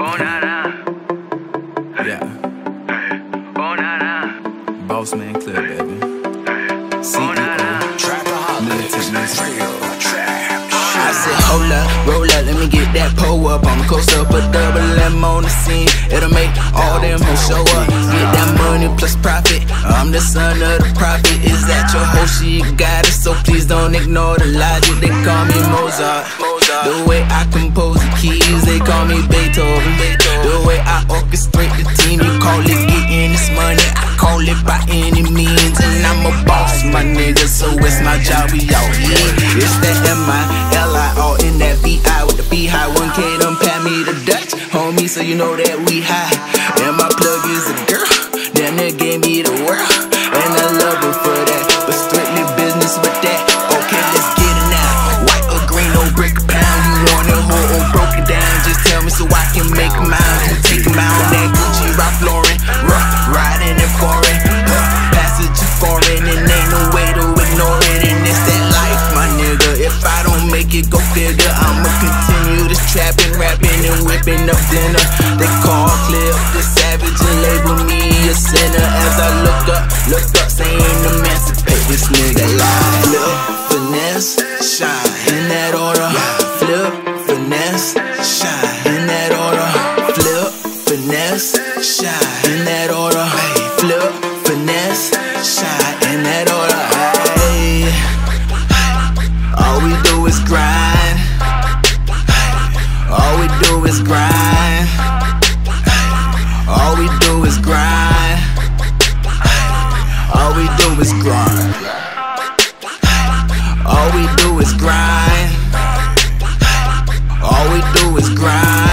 Oh, nah, nah. Yeah, Oh, nah, nah. Bossman Clip, baby. Oh, nah, nah. Militant music. I said, hold up, roll up, let me get that pull up. I'ma coast up a double M on the scene. It'll make all them hoes show up. Get that money plus profit. I'm the son of the prophet. Is that your hoe? She got it, so please don't ignore the logic. They call me Mozart. The way I compose the keys, they call me Beethoven. The way I orchestrate the team, you call it getting this money. I call it by any means, and I'm a boss, my nigga. So it's my job, we out here. It's that M-I-L-I, all in that V-I with the B-high. 1K done pat me the Dutch, homie, so you know that we high. And my plug is a girl, damn near gave me the world, can make mile. You take a mile. That Gucci, Ralph Lauren, rough, riding in foreign. Huh, passage foreign, and ain't no way to ignore it. And it's that life, my nigga. If I don't make it, go figure. I'ma continue this trapping, rapping, and whipping up dinner. They call Clip the savage and label me a sinner. As I look up, look up, saying emancipate this nigga live. Flip, finesse, shine in that order. Flip, finesse, shine grind. All we do is grind. All we do is grind. All we do is grind. All we do is grind. All we do is grind.